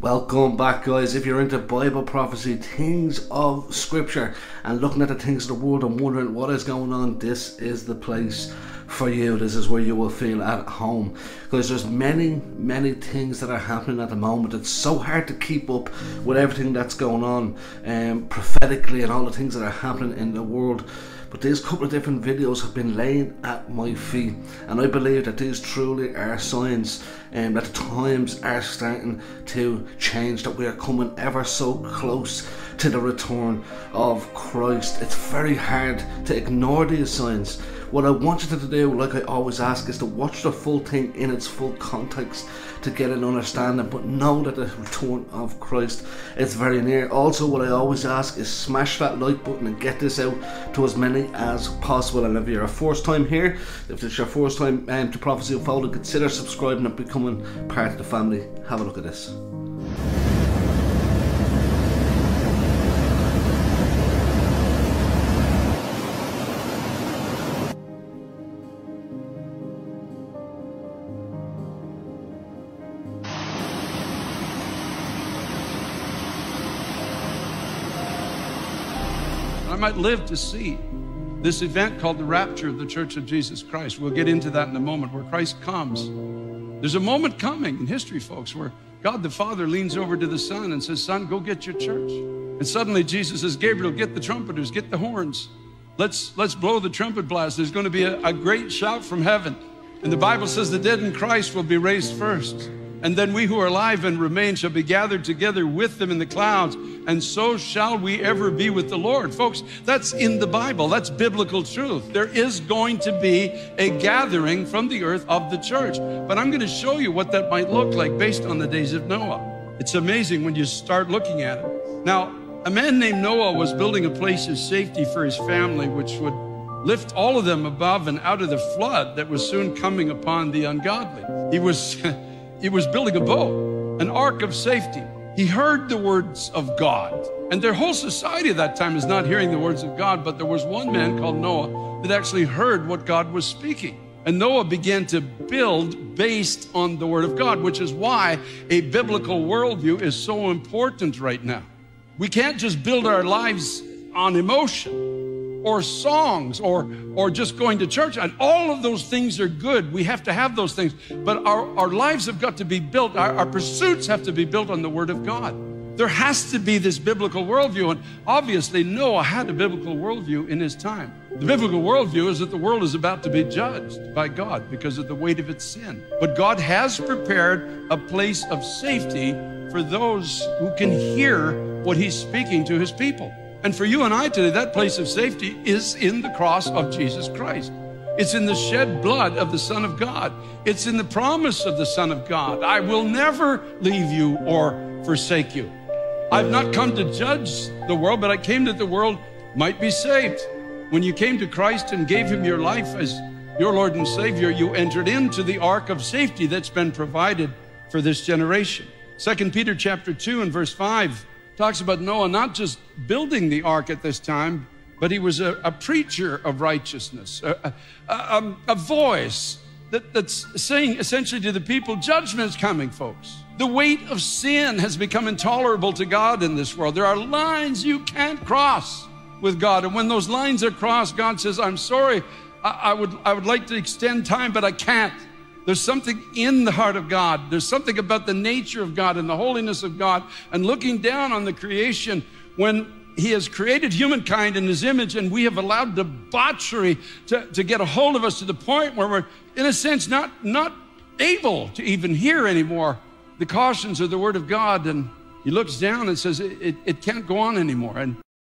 Welcome back, guys. If you're into Bible prophecy, things of Scripture, and looking at the things of the world and wondering what is going on, this is the place for you. This is where you will feel at home. Because there's many, many things that are happening at the moment. It's so hard to keep up with everything that's going on um, prophetically and all the things that are happening in the world but these couple of different videos have been laying at my feet and I believe that these truly are signs um, that the times are starting to change that we are coming ever so close to the return of Christ. It's very hard to ignore these signs what I want you to do, like I always ask, is to watch the full thing in its full context to get an understanding, but know that the return of Christ is very near. Also, what I always ask is smash that like button and get this out to as many as possible. And if you're a first time here, if it's your first time um, to Prophecy Unfolded, consider subscribing and becoming part of the family. Have a look at this. Might live to see this event called the rapture of the Church of Jesus Christ. We'll get into that in a moment where Christ comes. There's a moment coming in history, folks, where God the Father leans over to the Son and says, Son, go get your church. And suddenly Jesus says, Gabriel, get the trumpeters, get the horns. Let's, let's blow the trumpet blast. There's going to be a, a great shout from heaven. And the Bible says the dead in Christ will be raised first. And then we who are alive and remain shall be gathered together with them in the clouds, and so shall we ever be with the Lord. Folks, that's in the Bible. That's biblical truth. There is going to be a gathering from the earth of the church. But I'm going to show you what that might look like based on the days of Noah. It's amazing when you start looking at it. Now, a man named Noah was building a place of safety for his family, which would lift all of them above and out of the flood that was soon coming upon the ungodly. He was. He was building a boat, an ark of safety. He heard the words of God. And their whole society at that time is not hearing the words of God, but there was one man called Noah that actually heard what God was speaking. And Noah began to build based on the Word of God, which is why a biblical worldview is so important right now. We can't just build our lives on emotion or songs or or just going to church and all of those things are good. We have to have those things. But our, our lives have got to be built our, our pursuits have to be built on the word of god. There has to be this biblical worldview and obviously noah had a biblical worldview in his time. The biblical worldview is that the world is about to be judged by god because of the weight of its sin. But god has prepared a place of safety for those who can hear what he's speaking to his people and for you and I today, that place of safety is in the cross of Jesus Christ. It's in the shed blood of the Son of God. It's in the promise of the Son of God. I will never leave you or forsake you. I've not come to judge the world, but I came that the world might be saved. When you came to Christ and gave him your life as your Lord and Savior, you entered into the ark of safety that's been provided for this generation. Second Peter chapter 2 and verse 5 talks about Noah not just building the ark at this time, but he was a, a preacher of righteousness, a, a, um, a voice that, that's saying essentially to the people, judgment's coming, folks. The weight of sin has become intolerable to God in this world. There are lines you can't cross with God. And when those lines are crossed, God says, I'm sorry, I, I would, I would like to extend time, but I can't. There's something in the heart of God. There's something about the nature of God and the holiness of God and looking down on the creation when He has created humankind in His image and we have allowed debauchery to, to get a hold of us to the point where we're, in a sense, not, not able to even hear anymore the cautions of the Word of God. And He looks down and says, it, it, it can't go on anymore. And